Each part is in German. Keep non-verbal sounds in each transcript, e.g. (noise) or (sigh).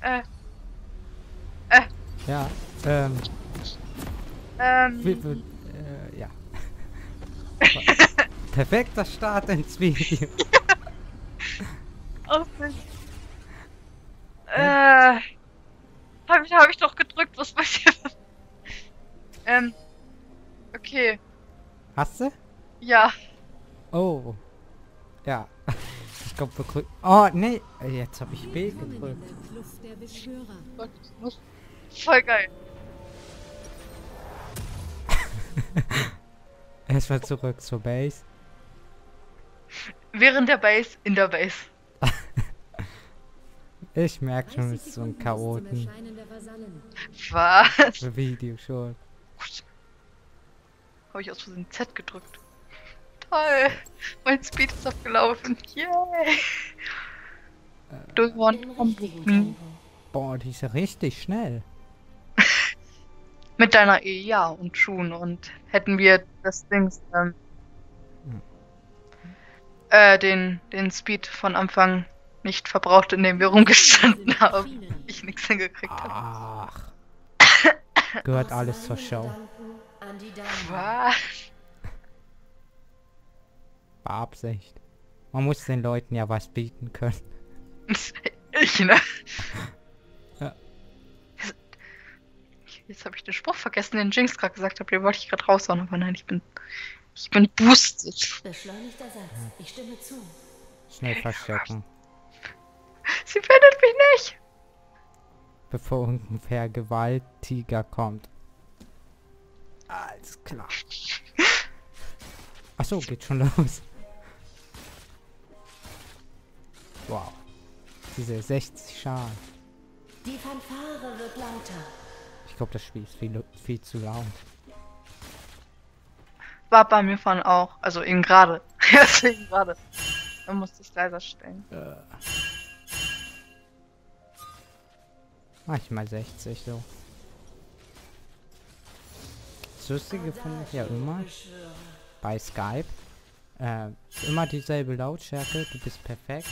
Äh. Äh. Ja, ähm, Ähm. wie, wie, äh, ja. (laughs) Perfekter Start ins Video. (laughs) Oh, äh. Hab ich, hab ich doch gedrückt, was passiert? (laughs) ähm. Okay. Hast du? Ja. Oh. Ja. Glaube, begrüßt. Oh, nee. Jetzt habe ich B gedrückt. Voll geil. (laughs) Erstmal zurück zur Base. Während der Base, in der Base. (laughs) Ich merke schon, 30 es ist so ein Chaoten. Was? Video schon. Habe ich aus Versehen Z gedrückt. Toll. Mein Speed ist abgelaufen. Yay. Do you want me? Tempo. Boah, die ist ja richtig schnell. Mit deiner E, ja, und schon. Und hätten wir das Dings, ähm, Hm. äh, den, den Speed von Anfang nicht verbraucht, indem wir rumgestanden haben. (laughs) Ich nichts hingekriegt habe. Ach. Gehört alles zur Show. Gedanken Was? Beabsicht. Man muss den Leuten ja was bieten können. (laughs) Ich, ne? Ja. Jetzt habe ich den Spruch vergessen, den Jinx gerade gesagt hat. Den wollte ich gerade raushauen, aber nein, ich bin. Ich bin boosted. Beschleunigter Satz. Ich stimme zu. Schnell verstecken. Sie findet mich nicht. Bevor irgendein Vergewaltiger kommt. Alles klar. (laughs) Achso, geht schon los. Wow. Diese 60 Schaden. Die Fanfare wird lauter. Ich glaube, das Spiel ist viel, viel zu laut. War bei mir vorhin auch. Also eben gerade. (laughs) Deswegen gerade. Man muss das leiser stellen. Mach ich mal 60 so. Das Lustige finde ich ja immer bei Skype. Äh, immer dieselbe Lautstärke, du bist perfekt.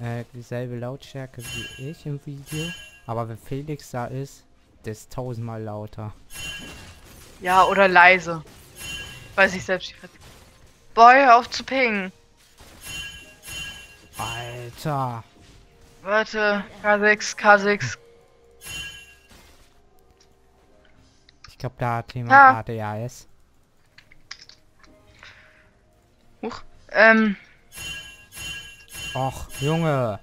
Äh, dieselbe Lautstärke wie ich im Video. Aber wenn Felix da ist, der ist tausendmal lauter. Ja, oder leise. Weiß ich selbst nicht. Boy, hör auf zu pingen. Alter. Warte. K6, K6. Ich glaube, da hat jemand Ja. ADHS. Huch. Ähm, Och, Junge.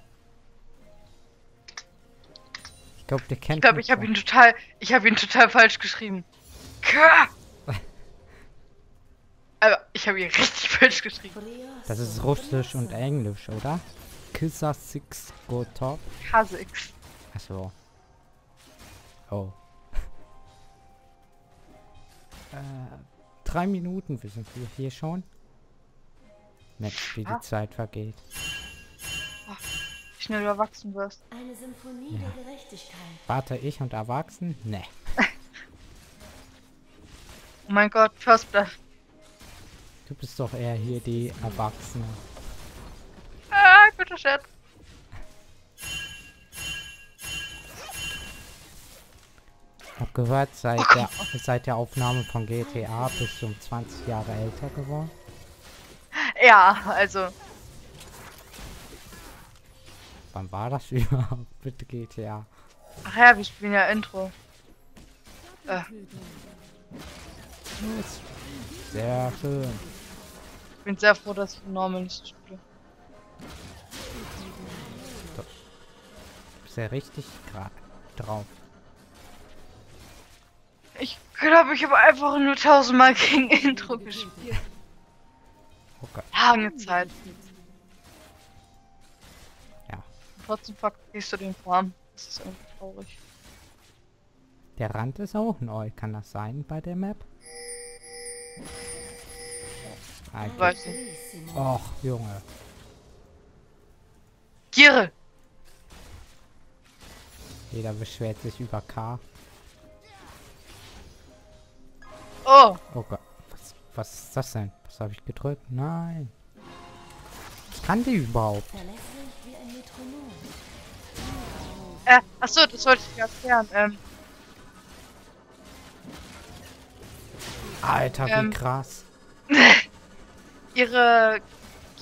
Ich glaube, der kennt ich glaube, ich habe ihn total. Ich habe ihn total falsch geschrieben. K. (laughs) Aber ich habe ihn richtig (laughs) falsch geschrieben. Das ist Russisch und Englisch, oder? Kissa Six Go Top. K6. Achso. Oh. (laughs) äh, drei Minuten wir sind wir hier schon. Mensch, wie die Ah. Zeit vergeht. Schnell du erwachsen wirst. Eine Symphonie der Gerechtigkeit. Warte, ich und Erwachsen? Ne. (laughs) Oh mein Gott, First Blood. Du bist doch eher hier die Erwachsene. Ah, guter. Ich hab gehört, seit der, seit der Aufnahme von GTA bist du um 20 Jahre älter geworden. Ja, also. Wann war das (laughs) überhaupt mit GTA? Ach ja, wir spielen ja Intro. Äh, Sehr schön. ich bin sehr froh, dass ich Normal nicht spiele. Bist ja richtig gerade drauf. Ich glaube, ich habe einfach nur tausendmal gegen Intro gespielt. Okay. Lange Zeit. Trotzdem vergisst du den Farm. Das ist irgendwie traurig. Der Rand ist auch neu. Kann das sein bei der Map? Ah, okay. Weiß nicht. Och, Junge. Giere! Jeder beschwert sich über K. Oh! Oh Gott. Was, was ist das denn? Was habe ich gedrückt? Nein. Was kann die überhaupt? Äh, achso, das wollte ich dir erklären. Ähm, Alter, wie Ähm. krass. (laughs) ihre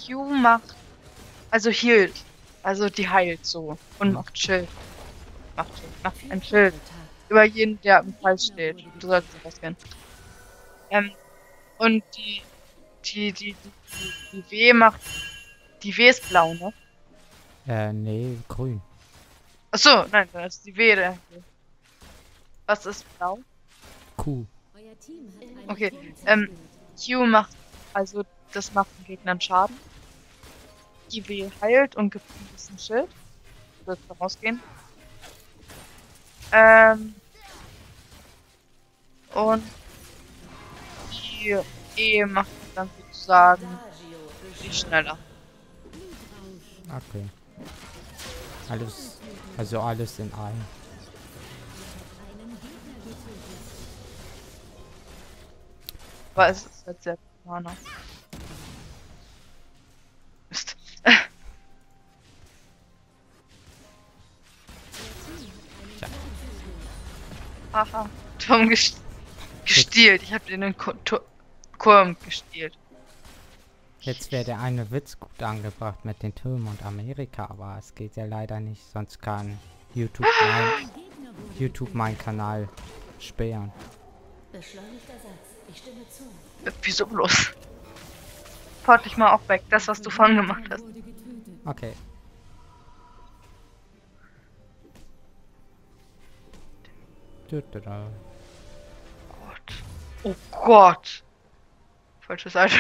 Q macht, also healt. Also die heilt so und macht Schild. Macht, Schild, macht ein Schild über jeden, der im Fall steht. Du solltest das kennen. Ähm, und die, die, die, die, die, die W macht, die W ist blau, ne? Äh, nee, grün. Achso, nein, dann ist die W der. Was ist blau? Q. Okay, ähm, Q macht, also das macht den Gegnern Schaden. Die W heilt und gibt ein bisschen Schild. Wird rausgehen. Ähm. Und die E macht dann sozusagen die schneller. Okay. Alles, also alles in einem. Aber es ist halt sehr Mana. Mist. Haha, Tom gest gestielt. Ich hab den Kurm gestielt. Jetzt wäre der eine Witz gut angebracht mit den Türmen und Amerika, aber es geht ja leider nicht, sonst kann YouTube mein, YouTube meinen Kanal sperren. Beschleunigter Satz. Ich stimme zu. Wieso bloß? Port dich mal auch weg, das was du vorhin gemacht hast. Okay. Gott. Oh Gott. Falsche Seite.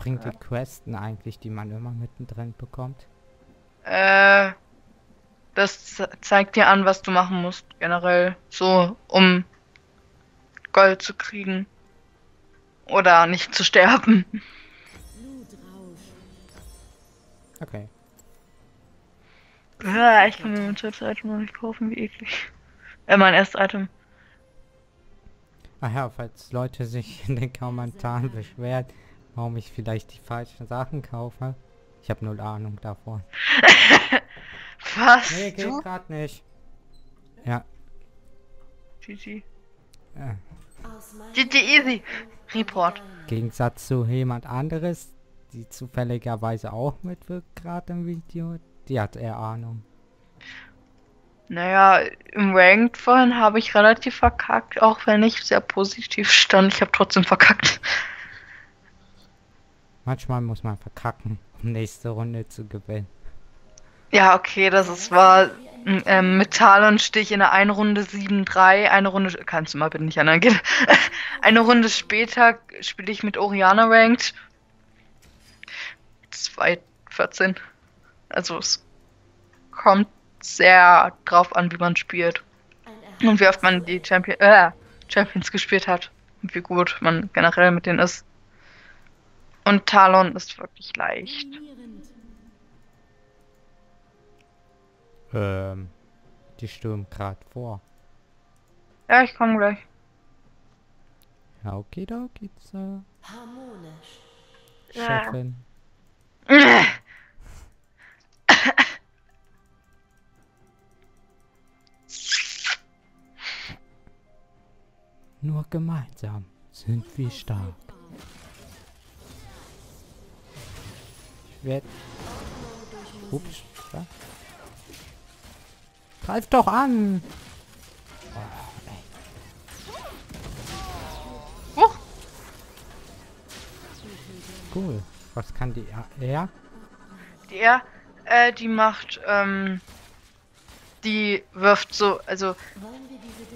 Bringt die Questen eigentlich, die man immer mittendrin bekommt? Äh, das ze- zeigt dir an, was du machen musst, generell. So, um Gold zu kriegen. Oder nicht zu sterben. Okay. Ja, ich kann mir mein zweites Item noch nicht kaufen, wie eklig. Äh, mein erstes Item. Ach ja, falls Leute sich (laughs) in den Kommentaren beschweren, warum ich vielleicht die falschen Sachen kaufe. Ich habe null Ahnung davon. (laughs) Was? Nee, geht grad nicht. Ja, GG. äh, Aus meinem GG easy. Report. Gegensatz zu jemand anderes, die zufälligerweise auch mitwirkt gerade im Video, die hat eher Ahnung. Naja, im Ranked vorhin habe ich relativ verkackt, auch wenn ich sehr positiv stand. Ich habe trotzdem verkackt. Manchmal muss man verkacken, um nächste Runde zu gewinnen. Ja, okay, das ist wahr. M- Ähm, mit Talon stehe in der einen Runde 7-3, eine Runde. Kannst du mal bitte nicht angehen? (laughs) eine Runde später spiele ich mit Oriana Ranked. 2-14. Also es kommt sehr drauf an, wie man spielt. Und wie oft man die Champion äh, Champions gespielt hat. Und wie gut man generell mit denen ist. Und Talon ist wirklich leicht. Ähm, die stürmen gerade vor. Ja, ich komme gleich. Ja, okay, da geht's, äh, harmonisch. Ja. Chefin. (laughs) Nur gemeinsam sind wir stark. Werd... Ups, was? Greif doch an! Huch. Cool. Was kann die er? Die er, äh, die macht, ähm, die wirft so, also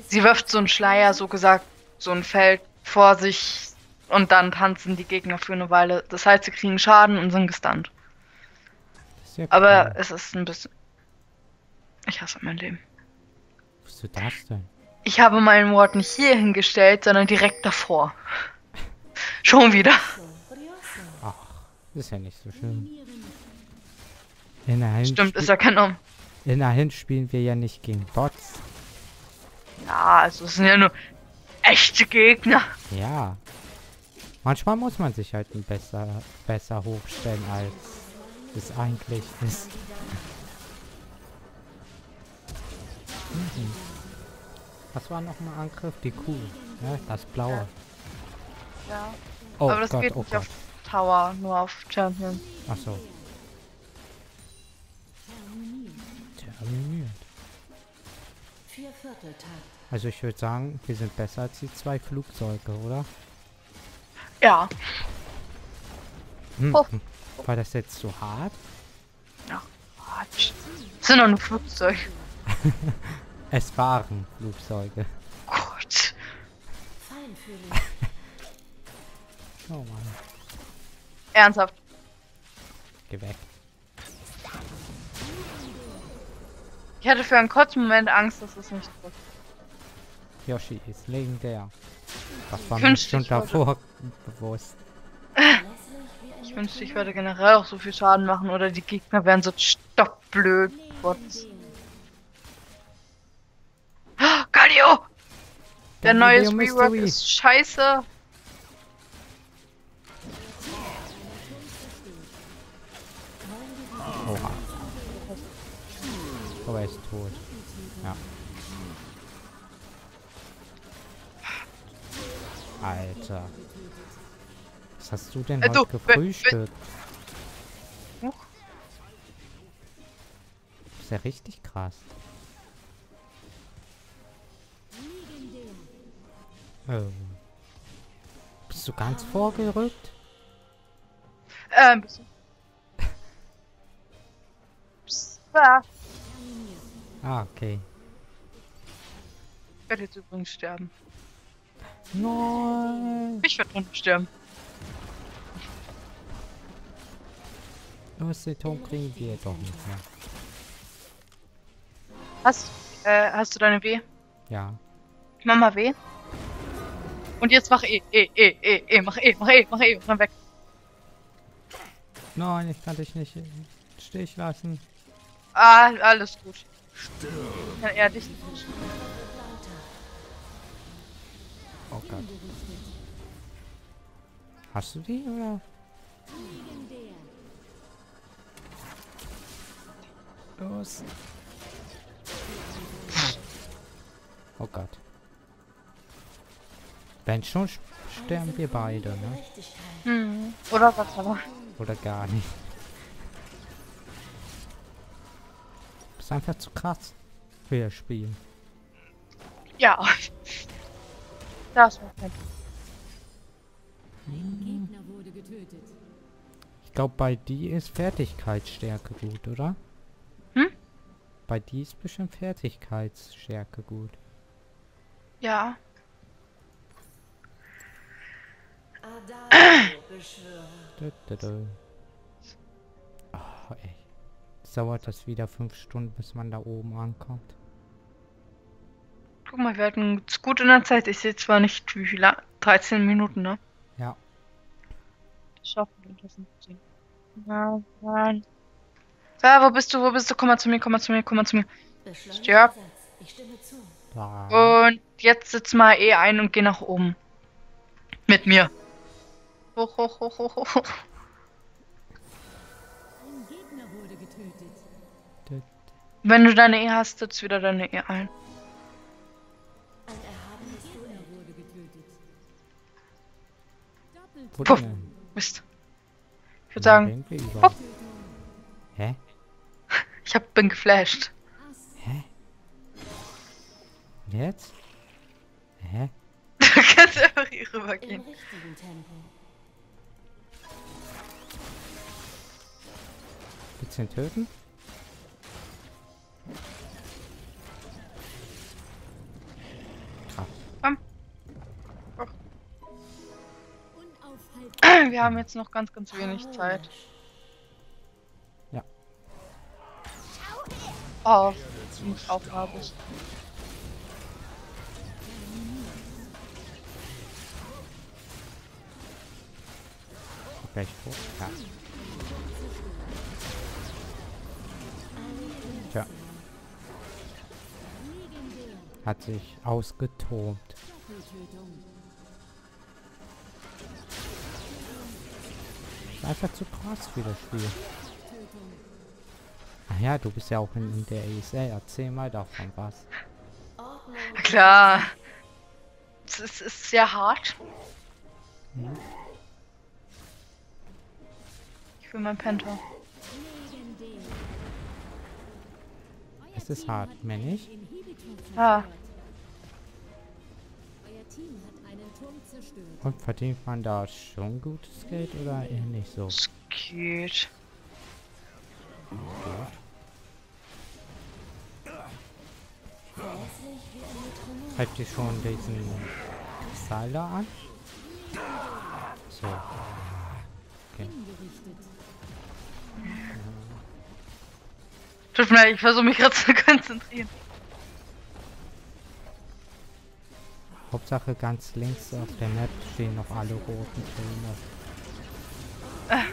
sie wirft so einen Schleier, so gesagt, so ein Feld vor sich und dann tanzen die Gegner für eine Weile. Das heißt, sie kriegen Schaden und sind gestunt. Sehr Aber cool. es ist ein bisschen. Ich hasse mein Leben. Was ist das denn? Ich habe meinen Wort nicht hier hingestellt, sondern direkt davor. Schon wieder. Brioso. Ist ja nicht so schön. Immerhin, Stimmt, ist ja kein Name. immerhin spielen wir ja nicht gegen Bots. Ja, also es sind ja nur echte Gegner. Ja. Manchmal muss man sich halt besser, besser hochstellen, als es eigentlich ist. Mhm. Was war nochmal Angriff? Die Kuh. Ja, das blaue. Ja. Oh Aber das Gott, geht oh nicht Gott. auf Tower, nur auf Champion. Achso. Terminiert. Also ich würde sagen, wir sind besser als die zwei Flugzeuge, oder? Ja. Hm. Oh. War das jetzt zu hart? Quatsch. Das sind doch nur Flugzeuge. (laughs) Es waren Flugzeuge. Gott. (laughs) Oh Mann. Ernsthaft. Geh weg. Ich hatte für einen kurzen Moment Angst, dass es nicht trifft. Yoshi ist legendär. Das war mir schon davor bewusst. Ich wünschte, ich würde generell auch so viel Schaden machen oder die Gegner wären so stockblöd. Gott. Ah, Galio! Der neue Rework ist scheiße. Oha. Aber er ist tot. Ja. Alter. Was hast du denn Äh, heute du, gefrühstückt? Huch. ist ja richtig krass. Oh. Bist du ganz vorgerückt? Äh, ein bisschen. Psst, ah, okay. Ich werde jetzt übrigens sterben. Nein. Ich werde dann sterben. Ton kriegen wir doch nicht mehr. Hast, äh, hast du deine W? Ja. Mach mal W. Und jetzt mach E, E, E, E, E, mach E, mach E, mach E und dann weg. Nein, ich kann dich nicht im Stich lassen. Ah, alles gut. Ja, eher dich. Oh Gott. Hast du die oder? Los. Oh Gott. Wenn schon sch- sterben wir beide, ne? Gerechtigkeit. Hm. Oder was aber? Oder gar nicht. Ist einfach zu krass für das Spiel. Ja. Das war kein Gegner wurde getötet. Ich glaube, bei die ist Fertigkeitsstärke gut, oder? Bei die ist bestimmt Fertigkeitsstärke gut. Ja. Adagio beschwöre. Dö, dö, dö. Oh, ey. Jetzt dauert das wieder fünf Stunden, bis man da oben ankommt. Guck mal, wir hatten es gut in der Zeit. Ich sehe zwar nicht, wie viel. 13 Minuten, ne? Ja. Schaffen wir das nicht. Ja, nein. Ja, wo bist du? Wo bist du? Komm mal zu mir, komm mal zu mir, komm mal zu mir. Ja. Und jetzt sitz mal eh ein und geh nach oben. Mit mir. Hoch, hoch, hoch, hoch, hoch. hoch. Ein Gegner wurde getötet. Dö, Wenn du deine E hast, sitzt wieder deine E ein. Puff. Mist. Ich würde sagen? Hä? Ich hab, bin geflasht. Hä? Jetzt? Hä? (laughs) Du kannst einfach hier rübergehen. Willst du ihn töten? Krass. Unaufhaltsam. (clears throat) Wir haben jetzt noch ganz, ganz wenig Zeit. Oh, ziemlich aufharbig. Gleich tot? Ja. Tja. Hat sich ausgetobt. Einfach zu krass für das Spiel. Ja, du bist ja auch in, der ESL. Erzähl mal davon was. Klar. Es ist, ist sehr hart. Mhm. Ich will mein Penta. Es ist hart, einen Turm zerstört. Und verdient man da schon gutes Geld oder eher nicht so? Es geht. Verlässlich Habt ihr schon diesen Seiler an? So. Hingerichtet. Tut mir leid, ich versuche mich gerade zu (laughs) konzentrieren. Hauptsache ganz links auf der Map stehen noch alle roten Töne. Ja,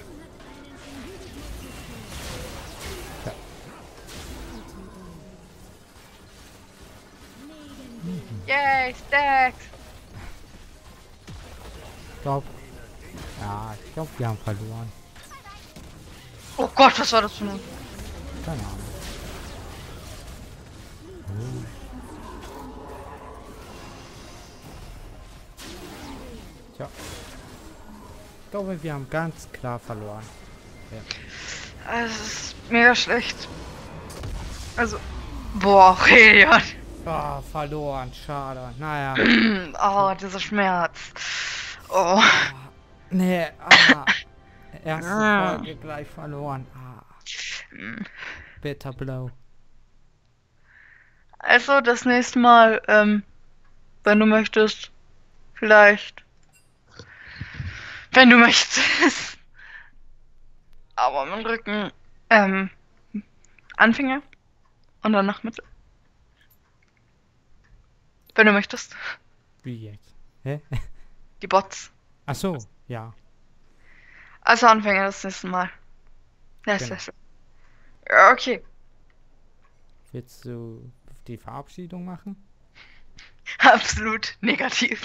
Yay, Stacks! ich glaub. Ja, ich glaube, wir haben verloren. Oh Gott, was war das für eine... Keine Ahnung. Tja. Ich glaube, wir haben ganz klar verloren. Ja. Es ist mega schlecht. Also... Boah, Helion. Ah, verloren, schade. Naja. (clears throat) Oh, dieser Schmerz. Oh. Nee, ah. (laughs) Erste Folge gleich verloren. Ah. Bitter Blow. Also, das nächste Mal, ähm, wenn du möchtest, vielleicht. Wenn du möchtest. Aber mit dem Rücken, ähm, Anfänger und danach Mittel. Wenn du möchtest. Wie jetzt? Hä? Die Bots. Ach so, ja. Also Anfänger das nächste Mal. Ja, Genau. schön. Ja, okay. Willst du die Verabschiedung machen? (laughs) Absolut negativ.